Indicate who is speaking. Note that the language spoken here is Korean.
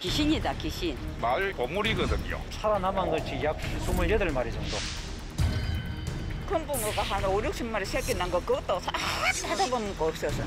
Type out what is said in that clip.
Speaker 1: 귀신이다 귀신.
Speaker 2: 마을 보물이거든요.
Speaker 3: 살아남은 것이 약 28마리 정도.
Speaker 4: 큰 붕어가 한 5, 60마리 새끼 난 거 그것도 싹 찾아보면 거 없어서